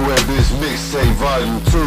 Square Biz Mixtape Volume 2.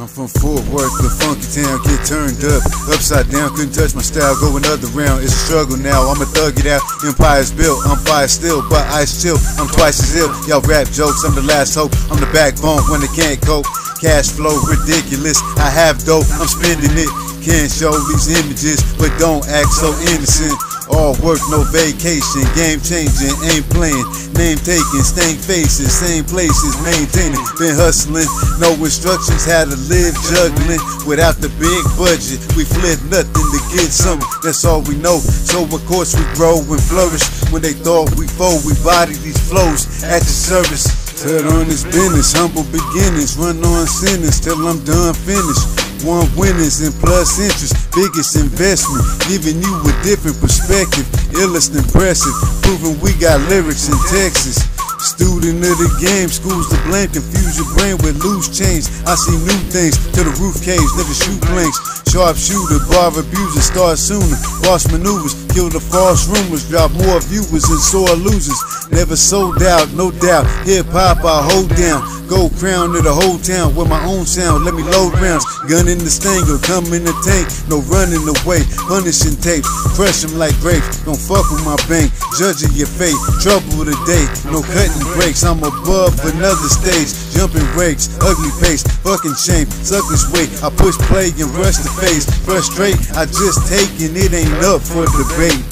I'm from Fort Worth, the funky town, get turned up, upside down, couldn't touch my style, go another round, it's a struggle now, I'ma thug it out, empire's built, I'm fire still, but ice chill, I'm twice as ill, y'all rap jokes, I'm the last hope, I'm the backbone when they can't cope, cash flow ridiculous, I have dope, I'm spending it, can't show these images, but don't act so innocent. All work, no vacation, game changing, ain't playing, name taking, same faces, same places, maintaining. Been hustling, no instructions, how to live, juggling without the big budget. We flip nothing to get something, that's all we know. So of course we grow and flourish. When they thought we fold, we body these flows at your service. Turn on this business, humble beginnings, run on sentence till I'm done finished. One winners and plus interest, biggest investment, giving you a different perspective, illest impressive, proving we got lyrics in Texas. Student of the game, schools to blame, confuse your brain with loose change. I see new things till the roof caves, never shoot blanks. Sharp shooter, bar abuser, start sooner. Boss maneuvers, kill the false rumors, drop more viewers and sore losers. Never sold out, no doubt. Hip hop, I hold down. Gold crown to the whole town with my own sound. Let me load rounds, gun in the stanger, come in the tank. No running away, punishing tapes, crush them like grapes. Don't fuck with my bank, judging your fate. Trouble today, no cutting breaks. I'm above another stage, jumping rakes, ugly face, fucking shame, suckers weight. I push play and rush the face. Frustrate, I just take and it ain't up for debate.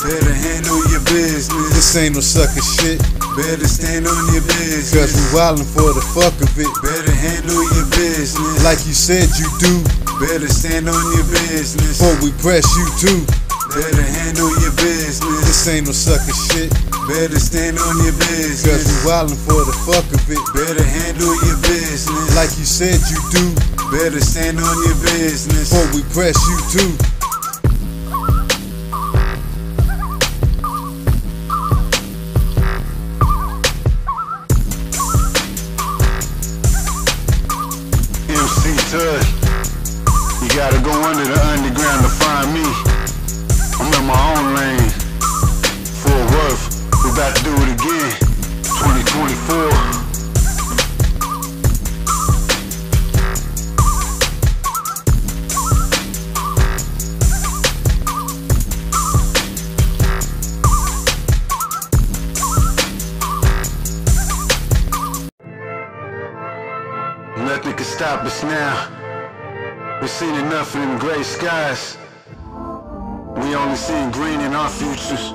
Better handle your business. This ain't no sucker shit. Better stand on your business. Cause we wildin' for the fuck of it. Better handle your business. Like you said you do. Better stand on your business. Before we press you too. Better handle your business. This ain't no sucker shit. Better stand on your business. Cause we wildin' for the fuck of it. Better handle your business. Like you said you do. Better stand on your business. Before we press you too. MC Tud. You gotta go under the underground to find me. My own lane. Fort Worth. We about to do it again. 2024. Nothing can stop us now. We've seen enough of them gray skies. We only seen green in our futures.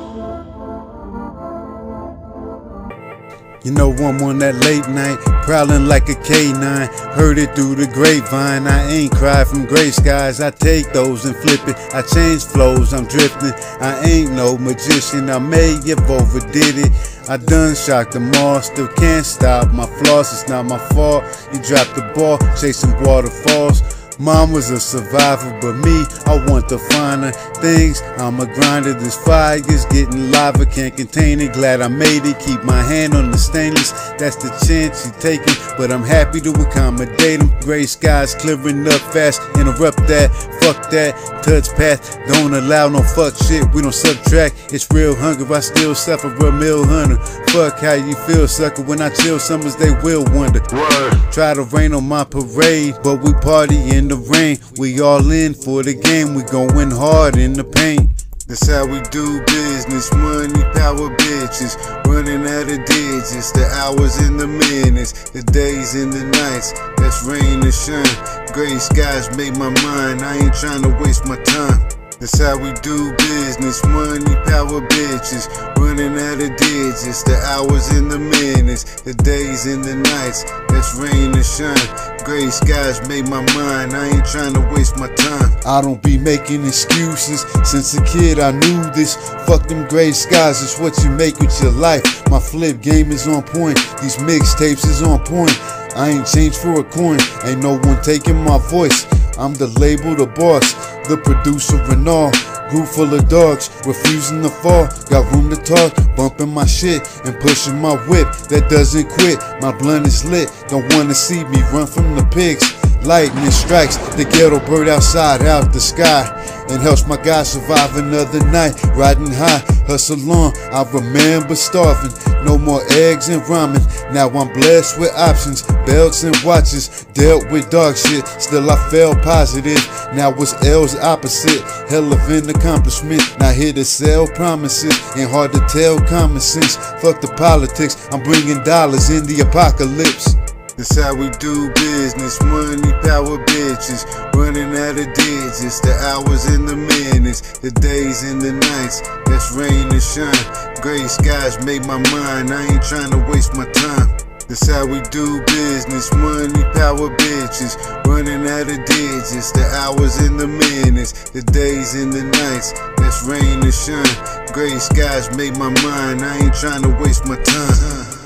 You know I'm on that late night, prowling like a canine. Heard it through the grapevine. I ain't cry from gray skies. I take those and flip it. I change flows, I'm drifting. I ain't no magician. I may have overdid it. I done shocked them all, still can't stop my flaws. It's not my fault. You dropped the ball, chasing waterfalls. Mom was a survivor, but me, I want the finer things. I'm a grinder, this fire fire's getting lava, can't contain it. Glad I made it, keep my hand on the stainless. That's the chance you taking, but I'm happy to accommodate them. Gray skies clearing up fast, interrupt that, fuck that, touch path. Don't allow no fuck shit, we don't subtract. It's real hunger, I still suffer, a mill hunter. Fuck how you feel, sucker, when I chill, summers they will wonder. Word. Try to rain on my parade, but we party in the rain. We all in for the game, we going hard in the paint. That's how we do business, money, power, bitches. Running out of digits, the hours and the minutes, the days and the nights. That's rain and shine. Gray skies make my mind, I ain't trying to waste my time. That's how we do business, money, power, bitches. Running out of digits, the hours and the minutes, the days and the nights. That's rain and shine. Gray skies made my mind, I ain't trying to waste my time. I don't be making excuses. Since a kid, I knew this. Fuck them gray skies, it's what you make with your life. My flip game is on point, these mixtapes is on point. I ain't changed for a coin, ain't no one taking my voice. I'm the label, the boss, the producer and all. Group full of dogs, refusing to fall. Got room to talk, bumping my shit and pushing my whip that doesn't quit. My blunt is lit, don't wanna see me run from the pigs. Lightning strikes the ghetto bird outside, out the sky. And helps my guy survive another night. Riding high, hustle on. I remember starving. No more eggs and ramen. Now I'm blessed with options, belts and watches. Dealt with dog shit, still I felt positive. Now it's L's opposite. Hell of an accomplishment. Now here to sell promises. Ain't hard to tell common sense. Fuck the politics. I'm bringing dollars in the apocalypse. That's how we do business. Money, power, bitches. Running out of digits. The hours and the minutes. The days and the nights. That's rain and shine. Gray skies made my mind. I ain't trying to waste my time. That's how we do business. Money, power, bitches. Running out of digits. The hours and the minutes. The days and the nights. That's rain and shine. Gray skies made my mind. I ain't trying to waste my time.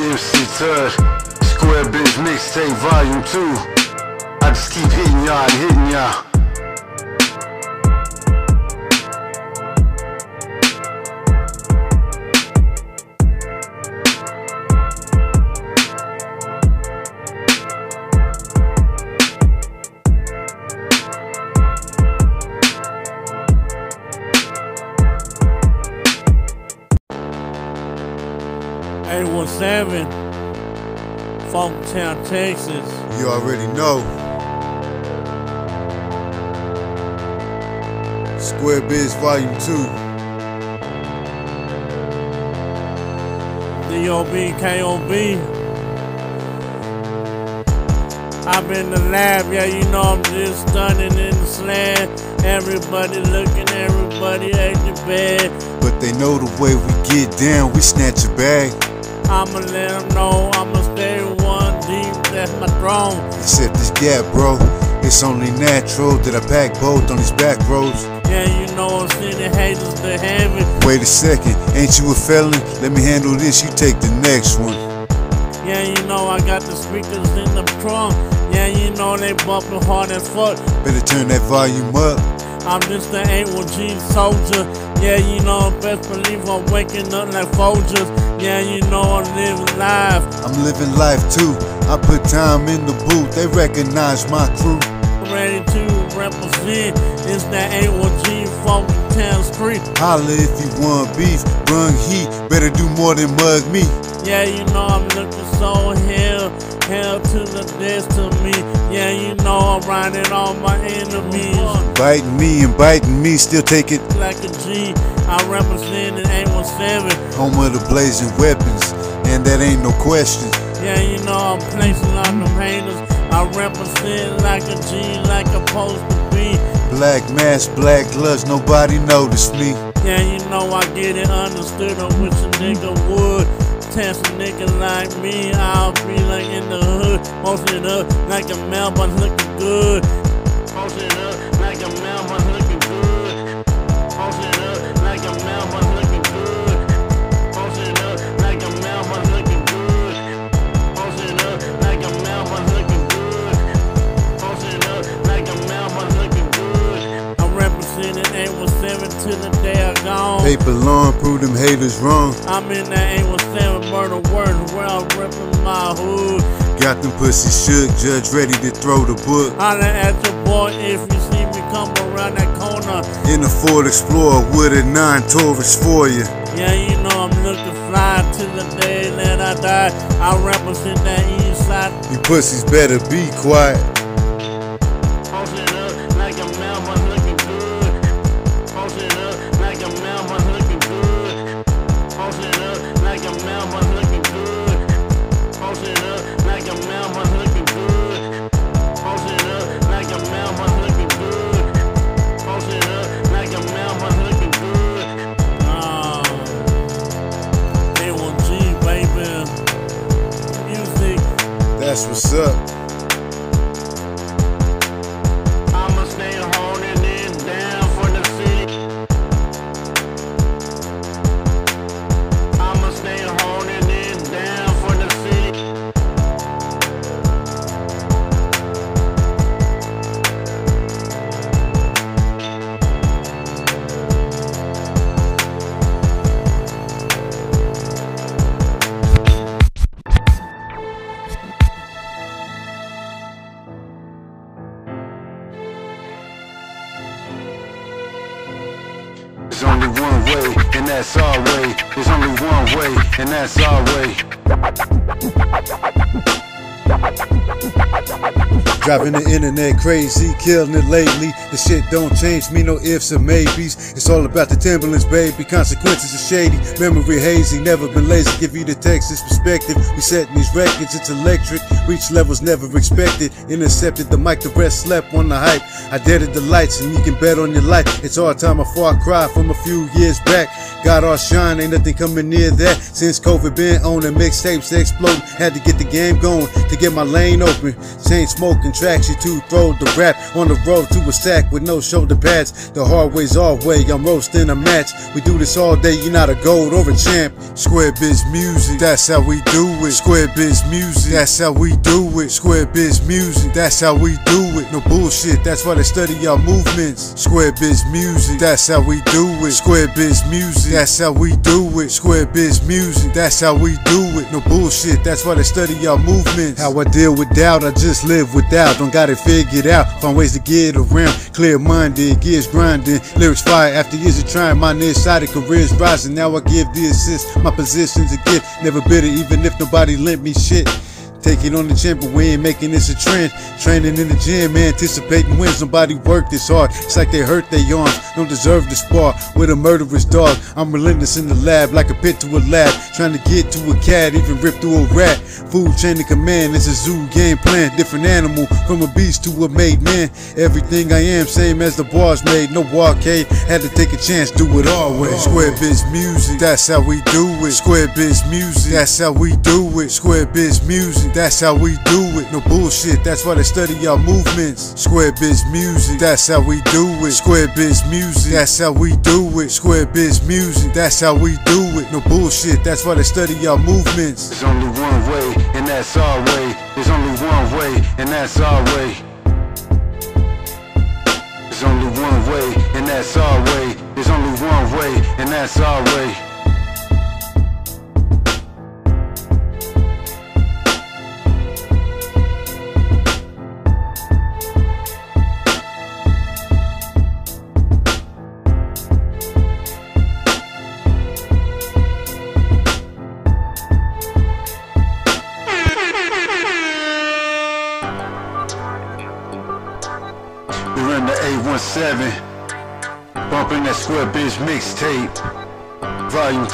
MC Tud, Square Biz Mixtape Volume 2. I just keep hitting y'all and hitting y'all. Eight one seven, Funktown, Texas. You already know. Square Biz Volume 2. D.O.B. K.O.B. I'm in the lab, yeah, you know I'm just stunning in the slam. Everybody looking, everybody at the bed. But they know the way we get down, we snatch a bag. I'ma let them know I'ma stay one deep, that's my throne. Except this gap, bro. It's only natural that I pack both on these back roads. Yeah, you know I'm sending haters to heaven. Wait a second, ain't you a felon? Let me handle this, you take the next one. Yeah, you know I got the speakers in the trunk. Yeah, you know they bumping hard as fuck. Better turn that volume up. I'm just an 8-1-G soldier. Yeah, you know, best believe I'm waking up like Folgers. Yeah, you know I'm living life. I'm living life too. I put time in the booth, they recognize my crew. Ready to represent. It's that 8-1-G funky town street. Holla if you want beef, run heat, better do more than mug me. Yeah, you know I'm looking so hell, hell to the me. Yeah, you know I'm riding all my enemies. Biting me and biting me, still take it Like a G, I represent an 817. home of the blazing weapons, and that ain't no question. Yeah, you know I'm placing on them haters. I represent like a G, like a post to be. Black mask, black gloves, nobody noticed me. Yeah, you know I get it understood. I wish a nigga would. Test a nigga like me, I'll be like in the hood. Post it up like a Melbourne looking good. Post it up Paper long, prove them haters wrong. I'm in that 817 murder words where I'm ripping my hood. Got them pussy shook, judge ready to throw the book. Holla at your boy if you see me come around that corner. In the Ford Explorer with a nine Taurus for you. Yeah, you know I'm looking fly to the day that I die. I represent that east side. You pussies better be quiet. What's up. There's only one way, and that's our way. Driving the internet crazy, killing it lately. The shit don't change me, no ifs or maybes. It's all about the Timberlands, baby. Consequences are shady, memory hazy. Never been lazy, give you the Texas perspective. We setting these records, it's electric. Reach levels never expected. Intercepted the mic, the rest slept on the hype. I deaded the lights, and you can bet on your life. It's all time before I cry from a few years back. Got our shine, ain't nothing coming near that. Since COVID been on the mixtapes exploding. Had to get the game going to get my lane open. Chain smoking traction to throw the rap on the road to a sack with no shoulder pads. The hard way's our way, I'm roasting a match. We do this all day, you're not a gold or a champ. Square biz music, that's how we do it. Square biz music, that's how we do it. Square biz music, that's how we do it. No bullshit, that's why they study our movements. Square biz music, that's how we do it. Square biz music, that's how we do it. Square biz music, that's how we do it. No bullshit, that's why they study our movements. How I deal with doubt, I just live without out, don't got it figured out. Find ways to get around, clear minded, gears grinding. Lyrics fire after years of trying. My nearsighted career's rising. Now I give the assist. My position's a gift, never bitter, even if nobody lent me shit. Take it on the gym, but we ain't making this a trend. Training in the gym, anticipating wins. Nobody worked this hard. It's like they hurt their arms. Don't deserve to spar with a murderous dog. I'm relentless in the lab, like a pit to a lab. Trying to get to a cat, even rip through a rat. Food chain of command, it's a zoo game plan. Different animal, from a beast to a made man. Everything I am, same as the bars made. No arcade, had to take a chance, do it all way. Square biz music, that's how we do it. Square biz music, that's how we do it. Square biz music. That's how we do it. No bullshit, that's why they study our movements. Square biz music, that's how we do it. Square biz music, that's how we do it. Square biz music, that's how we do it. No bullshit, that's why they study our movements. There's only one way, and that's our way. There's only one way, and that's our way. There's only one way, and that's our way. There's only one way, and that's our way. That mixtape, volume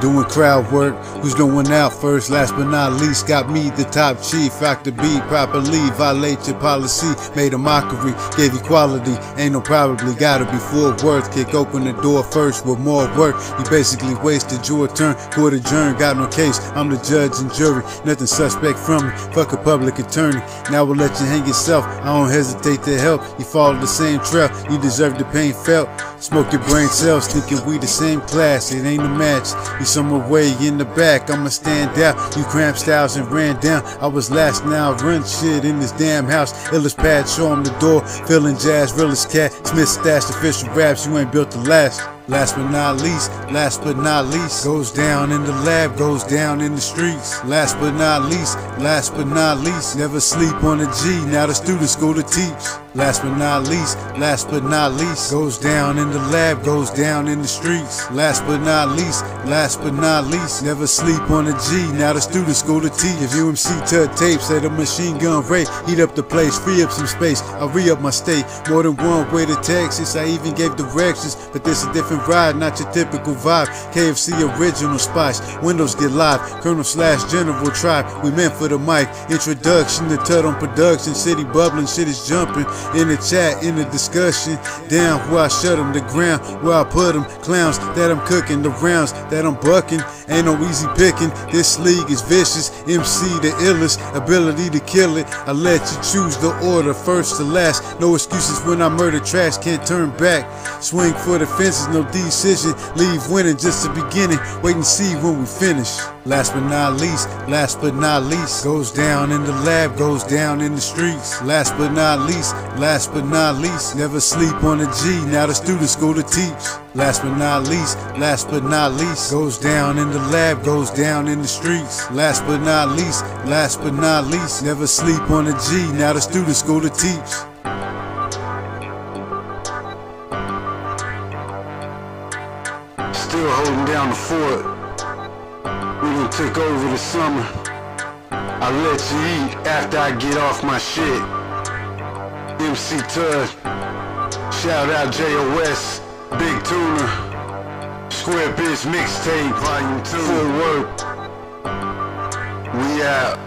2. Doing crowd work, who's going out first, last but not least, got me the top chief. Factor B, properly violate your policy, made a mockery, gave equality, ain't no probably, gotta be full worth. Kick open the door first with more work. You basically wasted your turn, court adjourned, got no case. I'm the judge and jury, nothing suspect from me. Fuck a public attorney, now we'll let you hang yourself. I don't hesitate to help. You follow the same trail, you deserve the pain felt. Smoke your brain cells, thinking we the same class, it ain't a match. You somewhere way in the back, I'ma stand out. You cramp styles and ran down. I was last now, run shit in this damn house. Illest pad, show him the door. Feeling jazz, realest cat. Smith stashed official raps, you ain't built to last. Last but not least, last but not least, goes down in the lab, goes down in the streets. Last but not least, last but not least, never sleep on a G. Now the students go to teach. Last but not least, last but not least, goes down in the lab, goes down in the streets. Last but not least, last but not least, never sleep on a G. Now the students go to teach. If UMC tut tapes at a machine gun rate, heat up the place, free up some space. I re up my state. More than one way to Texas. I even gave directions, but this a different ride, not your typical vibe. KFC original spice, windows get live. Colonel slash General tribe, we meant for the mic. Introduction to Tud on production, city bubbling, shit is jumping. In the chat, in the discussion, down where I shut them, the ground where I put them. Clowns that I'm cooking, the rounds that I'm bucking. Ain't no easy picking. This league is vicious. MC the illest, ability to kill it. I let you choose the order, first to last. No excuses when I murder trash, can't turn back. Swing for the fences, no decision. Leave winning just the beginning. Wait and see when we finish. Last but not least, last but not least, goes down in the lab, goes down in the streets. Last but not least, last but not least, never sleep on a G. Now the students go to teach. Last but not least, last but not least, goes down in the lab, goes down in the streets. Last but not least, last but not least, never sleep on a G. Now the students go to teach. still holding down the fort. Take over the summer. I'll let you eat after I get off my shit. MC Tud, shout out JOS, Big Tuna, Square Biz Mixtape, Volume 2, Fort Worth. We out.